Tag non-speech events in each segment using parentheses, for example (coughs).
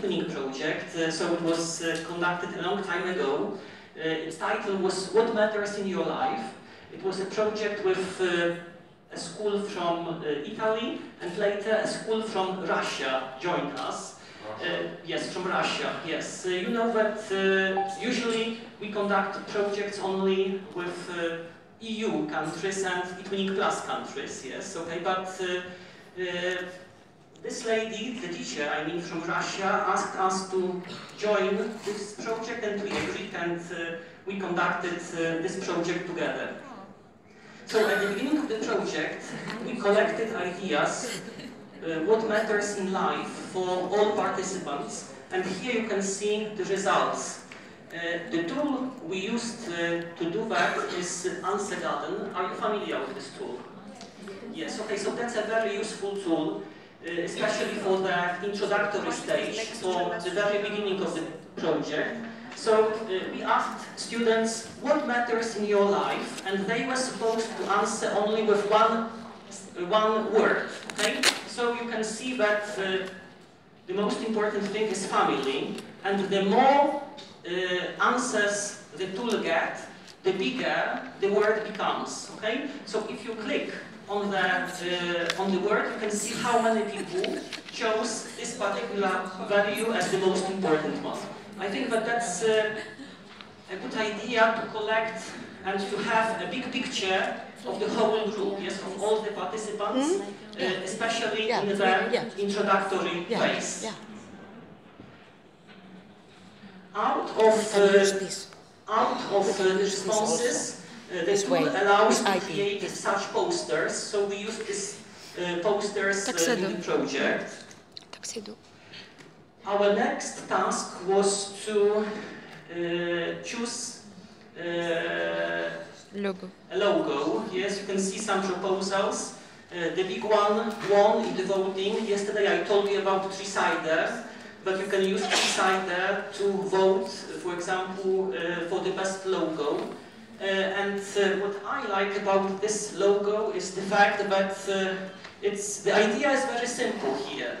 e-twinning project. So it was uh, conducted a long time ago. Uh, its title was What Matters in Your Life. It was a project with uh, a school from Italy and later a school from Russia joined us. Uh, yes, from Russia, yes. Uh, you know that uh, usually we conduct projects only with EU countries and e-twinning plus countries, yes, okay, but this lady, the teacher, I mean from Russia, asked us to join this project and we agreed and uh, we conducted uh, this project together. So at the beginning of the project, we collected ideas, uh, what matters in life for all participants, and here you can see the results. Uh, the tool we used uh, to do that is Answer Garden. Are you familiar with this tool? Yes, okay, so that's a very useful tool, especially for the introductory stage, for the very beginning of the project. So uh, we asked students what matters in your life, and they were supposed to answer only with one, one word, okay? So you can see that uh, the most important thing is family, and the more uh, answers the tool get, the bigger the word becomes, okay? So if you click on the, uh, on the word, you can see how many people chose this particular value as the most important one. I think that that's uh, a good idea to collect and to have a big picture of the whole group, yes, of all the participants, mm -hmm. uh, especially yeah. in the yeah. introductory yeah. phase. Out of uh, out of the responses, uh, the tool allows to create such posters. So we use these uh, posters uh, in the project. Our next task was to uh, choose uh, logo. a logo. Yes, you can see some proposals. Uh, the big one won in the voting. Yesterday I told you about Tricider, but you can use Tricider to vote, for example, uh, for the best logo. Uh, and uh, what I like about this logo is the fact that it's, the idea is very simple here.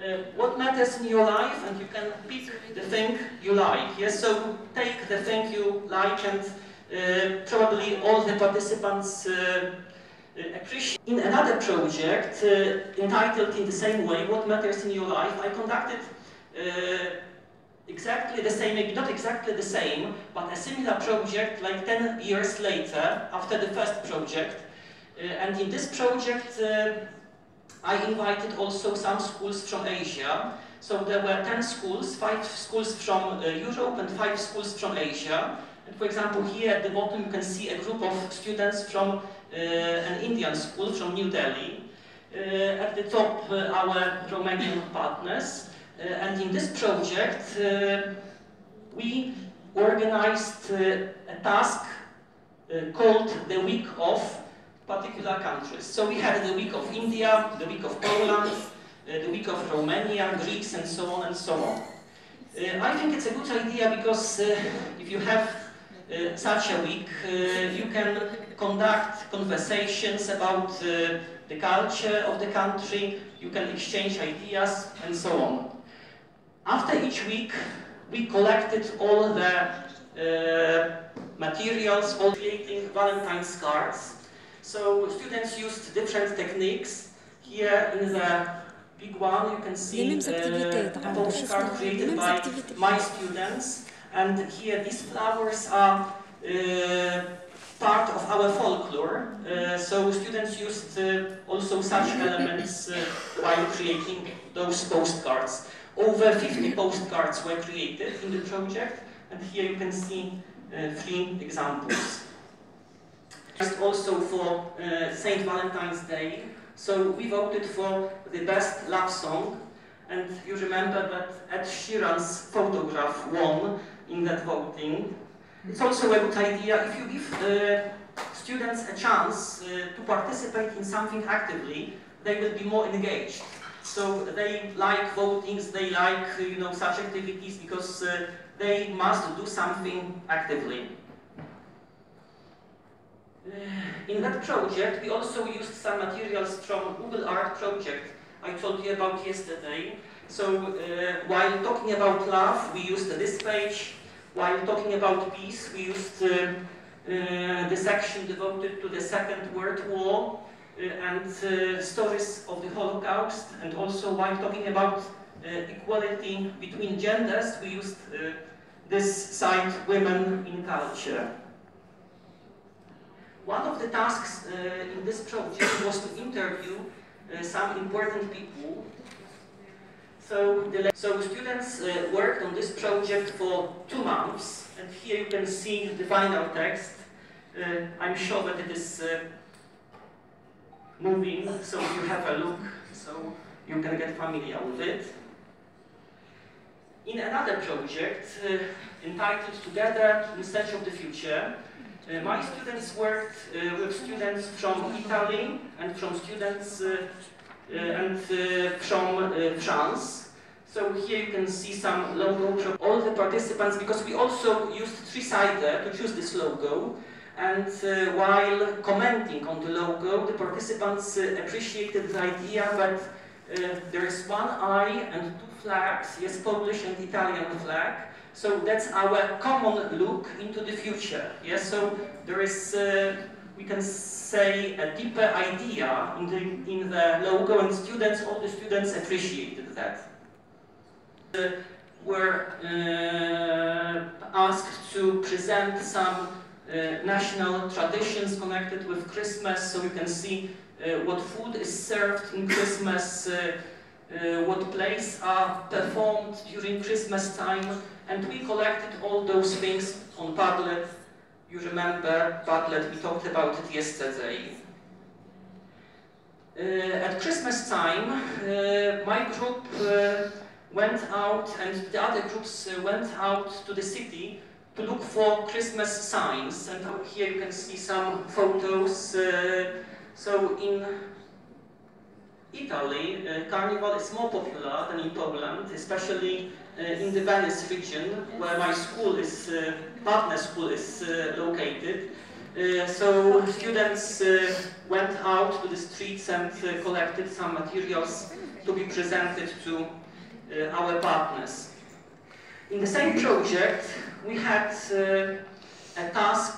Uh, what matters in your life and you can pick the thing you like. Yes, so take the thing you like and uh, probably all the participants uh. In another project entitled in the same way, What Matters in Your Life, I conducted exactly the same, maybe not exactly the same, but a similar project like 10 years later, after the first project. Uh, and in this project, uh, I invited also some schools from Asia. So there were 10 schools, 5 schools from uh, Europe and 5 schools from Asia. And for example, here at the bottom you can see a group of students from uh, an Indian school from New Delhi. Uh, at the top, uh, our Romanian partners. Uh, and in this project, uh, we organized a task called the Week of particular countries. So we had the week of India, the week of Poland, uh, the week of Romania, Greece, and so on and so on. Uh, I think it's a good idea because uh, if you have uh, such a week, uh, you can conduct conversations about uh, the culture of the country, you can exchange ideas, and so on. After each week, we collected all the materials for creating Valentine's cards so students used different techniques. Here in the big one, you can see uh, a postcard created by my students. And here these flowers are uh, part of our folklore. Uh, so students used uh, also such elements uh, while creating those postcards. Over 50 postcards were created in the project, and here you can see uh, three examples Just also for uh, St. Valentine's Day. So we voted for the best love song. And you remember that Ed Sheeran's photograph won in that voting. It's also a good idea if you give uh, students a chance uh, to participate in something actively, they will be more engaged. So they like votings, they like you know such activities because uh, they must do something actively. In that project, we also used some materials from Google Art project I told you about yesterday. So uh, while talking about love, we used this page. While talking about peace, we used uh, uh, the section devoted to the Second World War uh, and uh, stories of the Holocaust. And also while talking about uh, equality between genders, we used this site, Women in Culture. One of the tasks uh, in this project was to interview uh, some important people. So, the, so students uh, worked on this project for two months, and here you can see the final text. Uh, I'm sure that it is uh, moving, so you have a look, so you can get familiar with it. In another project uh, entitled Together in Search of the Future, uh, my students worked uh, with students from Italy and from students uh, uh, and uh, from France. So here you can see some logo from all the participants because we also used Tricider to choose this logo. And uh, while commenting on the logo, the participants uh, appreciated the idea that uh, there is one eye and two flags, yes, Polish and Italian flag, so that's our common look into the future. Yes, so there is, uh, we can say, a deeper idea in the, in the logo, and students, all the students appreciated that. Uh, were uh, asked to present some national traditions connected with Christmas, so you can see uh, what food is served in Christmas, uh, what plays are performed during Christmas time, and we collected all those things on Padlet. You remember Padlet, we talked about it yesterday. Uh, at Christmas time, uh, my group uh, went out and the other groups uh, went out to the city to look for Christmas signs. And here you can see some photos. Uh, so in Italy, uh, Carnival is more popular than in Poland, especially uh, in the Venice region, where my school is, uh, partner school is uh, located. so students went out to the streets and collected some materials to be presented to our partners. In the same project, we had a task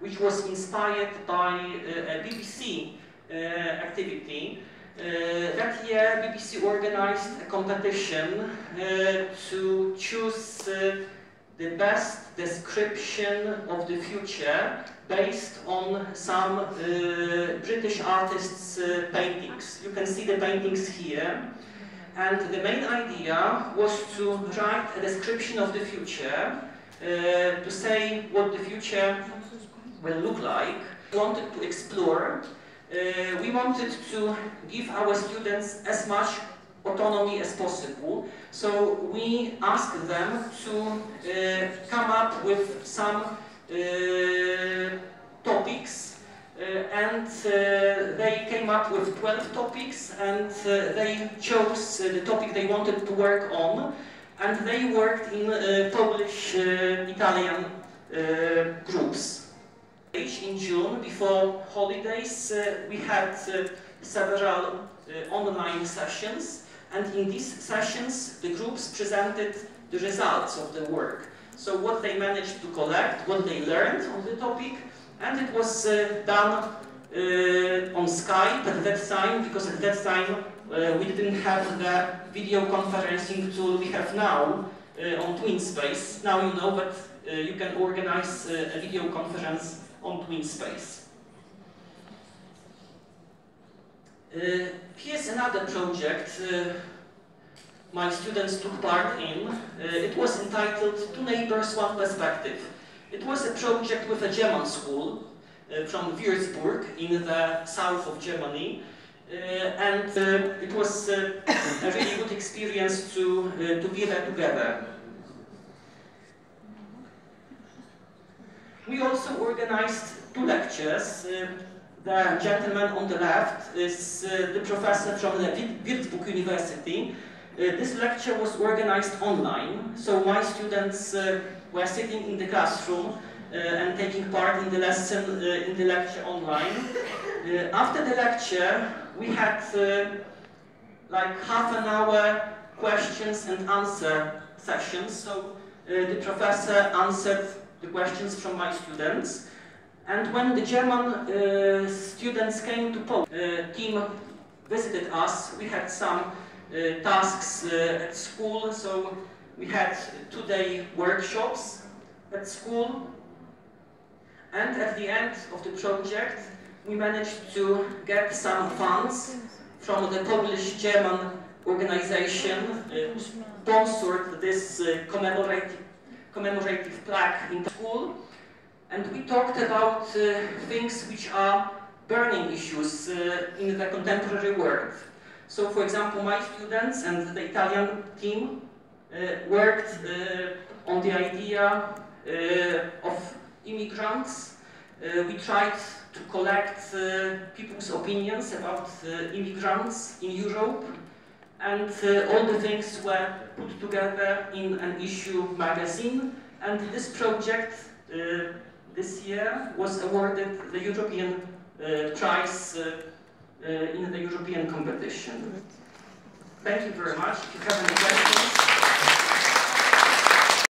which was inspired by a BBC uh, activity. Uh, that year, BBC organized a competition uh, to choose the best description of the future based on some uh, British artists' uh, paintings. You can see the paintings here. And the main idea was to write a description of the future, uh, to say what the future will look like. We wanted to explore uh, we wanted to give our students as much autonomy as possible. So we asked them to uh, come up with some uh, topics and uh, they came up with 12 topics and uh, they chose the topic they wanted to work on. And they worked in Polish, Italian groups. In June, before holidays, uh, we had uh, several uh, online sessions, and in these sessions, the groups presented the results of the work. So what they managed to collect, what they learned on the topic, and it was uh, done uh, on Skype at that time, because at that time uh, we didn't have the video conferencing tool we have now on TwinSpace. Now you know that you can organize a video conference on TwinSpace. Uh, here's another project uh, my students took part in. Uh, it was entitled Two Neighbors, One Perspective. It was a project with a German school uh, from Würzburg in the south of Germany. Uh, and uh, it was (coughs) a really good experience to, to be there together. We also organized two lectures. Uh, the gentleman on the left is uh, the professor from the Würzburg University. Uh, this lecture was organized online, so my students uh, were sitting in the classroom uh, and taking part in the lesson, uh, in the lecture online. after the lecture, we had like half an hour questions and answer sessions. So uh, the professor answered the questions from my students. And when the German uh, students came to Poland, uh, team visited us, we had some uh, tasks uh, at school. So we had two-day workshops at school. And at the end of the project, we managed to get some funds from the Polish-German organization uh, sponsored this uh, commemorative, commemorative plaque in the school. And we talked about uh, things which are burning issues uh, in the contemporary world. So, for example, my students and the Italian team worked uh, on the idea of immigrants. we tried to collect people's opinions about immigrants in Europe and uh, all the things were put together in an Issuu magazine and this project uh, this year was awarded the European uh, prize uh, uh, in the European competition. Thank you very much. If you have any questions.